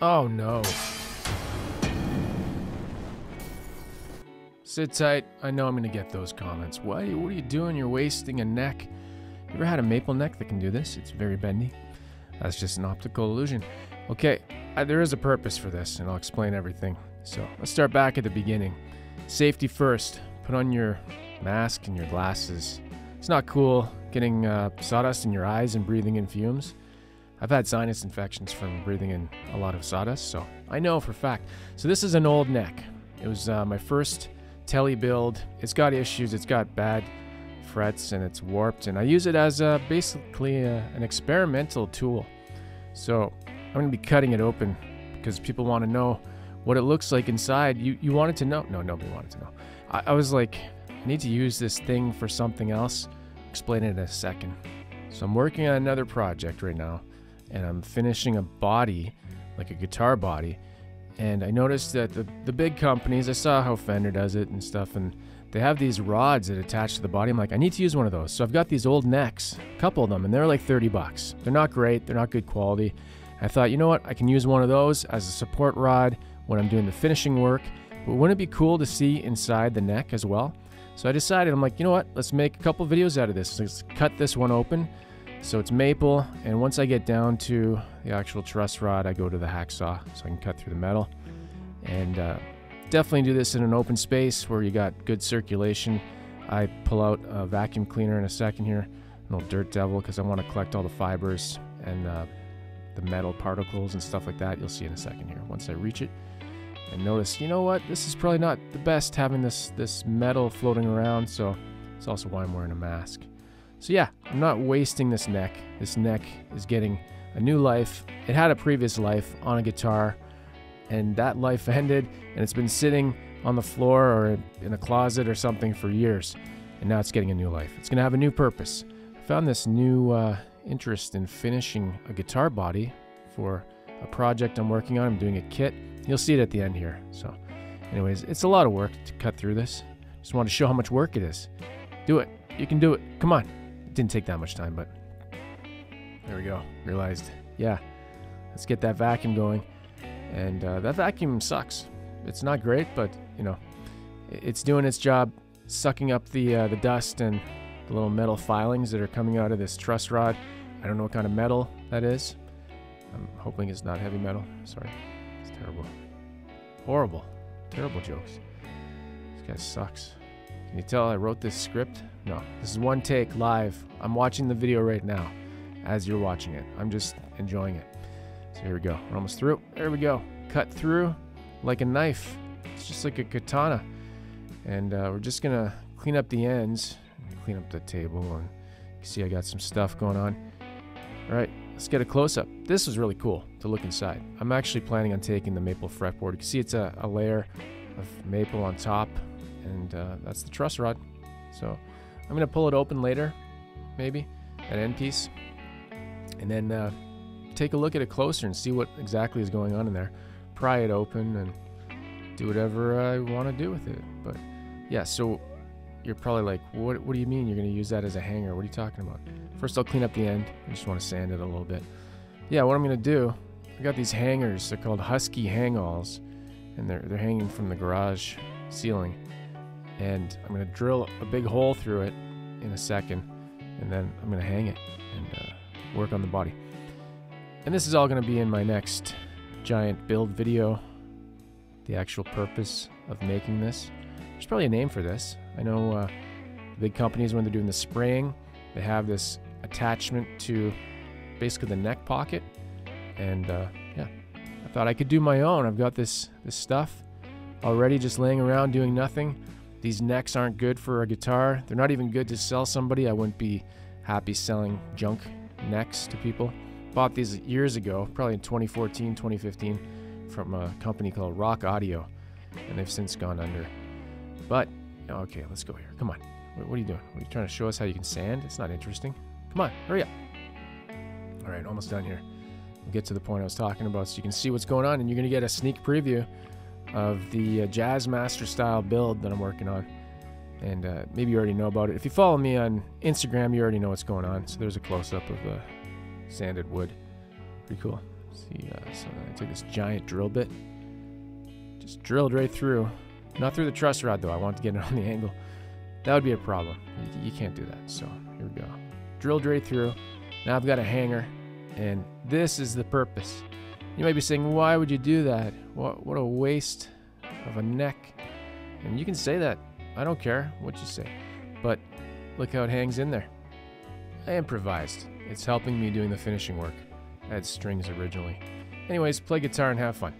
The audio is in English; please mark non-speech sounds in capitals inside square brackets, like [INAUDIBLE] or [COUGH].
Oh no. Sit tight. I know I'm gonna get those comments. Why? What are you doing? You're wasting a neck. You ever had a maple neck that can do this? It's very bendy. That's just an optical illusion. Okay, uh, there is a purpose for this, and I'll explain everything. So let's start back at the beginning. Safety first. Put on your mask and your glasses. It's not cool getting uh, sawdust in your eyes and breathing in fumes. I've had sinus infections from breathing in a lot of sawdust, so I know for fact. So this is an old neck. It was uh, my first telly build. It's got issues. It's got bad frets and it's warped, and I use it as a, basically a, an experimental tool. So I'm going to be cutting it open because people want to know what it looks like inside. You you wanted to know? No, nobody wanted to know. I, I was like, I need to use this thing for something else. Explain it in a second. So I'm working on another project right now, and I'm finishing a body, like a guitar body. And I noticed that the, the big companies, I saw how Fender does it and stuff, and they have these rods that attach to the body. I'm like, I need to use one of those. So I've got these old necks, a couple of them, and they're like 30 bucks. They're not great, they're not good quality. I thought, you know what, I can use one of those as a support rod when I'm doing the finishing work. But wouldn't it be cool to see inside the neck as well? So I decided, I'm like, you know what, let's make a couple videos out of this. Let's cut this one open. So it's maple, and once I get down to the actual truss rod, I go to the hacksaw so I can cut through the metal. And uh, definitely do this in an open space where you got good circulation. I pull out a vacuum cleaner in a second here, an old dirt devil, because I want to collect all the fibers and uh, the metal particles and stuff like that. You'll see in a second here once I reach it. And notice, you know what? This is probably not the best having this this metal floating around, so it's also why I'm wearing a mask. So yeah, I'm not wasting this neck. This neck is getting a new life. It had a previous life on a guitar, and that life [LAUGHS] ended, and it's been sitting on the floor or in a closet or something for years, and now it's getting a new life. It's gonna have a new purpose. I found this new uh, interest in finishing a guitar body for a project I'm working on. I'm doing a kit. You'll see it at the end here. So, anyways, it's a lot of work to cut through this. Just want to show how much work it is. Do it. You can do it. Come on. Didn't take that much time, but there we go. Realized, yeah, let's get that vacuum going. And uh, that vacuum sucks. It's not great, but you know, it's doing its job, sucking up the uh, the dust and the little metal filings that are coming out of this truss rod. I don't know what kind of metal that is. I'm hoping it's not heavy metal. Sorry, it's terrible, horrible, terrible jokes. This guy sucks. Can you tell I wrote this script? No, this is one take live. I'm watching the video right now as you're watching it. I'm just enjoying it. So here we go. We're almost through. There we go. Cut through like a knife. It's just like a katana. And uh, we're just going to clean up the ends. Clean up the table. And you can see I got some stuff going on. All right, let's get a close up. This is really cool to look inside. I'm actually planning on taking the maple fretboard. You can see it's a, a layer of maple on top. And uh, that's the truss rod. So I'm going to pull it open later, maybe, an end piece. And then uh, take a look at it closer and see what exactly is going on in there. Pry it open and do whatever I want to do with it. But yeah, so you're probably like, what, what do you mean you're going to use that as a hanger? What are you talking about? First, I'll clean up the end. I just want to sand it a little bit. Yeah, what I'm going to do, I got these hangers. They're called Husky hang-alls, and they're, they're hanging from the garage ceiling. And I'm to drill a big hole through it in a second, and then I'm to hang it and uh, work on the body. And this is all to be in my next giant build video. The actual purpose of making this. There's probably a name for this. I know uh, big companies, when they're doing the spraying, they have this attachment to basically the neck pocket. And uh, yeah, I thought I could do my own. I've got this, this stuff already just laying around doing nothing. These necks aren't good for a guitar. They're not even good to sell somebody. I wouldn't be happy selling junk necks to people. Bought these years ago, probably in 2014, 2015, from a company called Rock Audio, and they've since gone under. But, okay, let's go here. Come on. What, are you doing? Are you trying to show us how you can sand? It's not interesting. Come on, hurry up. All right, almost done here. We'll get to the point I was talking about so you can see what's going on, and you're going to get a sneak preview of the uh, Jazzmaster style build that I'm working on. And uh, maybe you already know about it. If you follow me on Instagram, you already know what's going on. So there's a close up of uh, sanded wood. Pretty cool. See, uh, so I took this giant drill bit, just drilled right through. Not through the truss rod though. I want to get it on the angle. That would be a problem. You, you can't do that. So here we go. Drilled right through. Now I've got a hanger, and this is the purpose. You might be saying, why would you do that? What, what a waste of a neck. And you can say that. I don't care what you say. But look how it hangs in there. I improvised. It's helping me doing the finishing work. I had strings originally. Anyways, play guitar and have fun.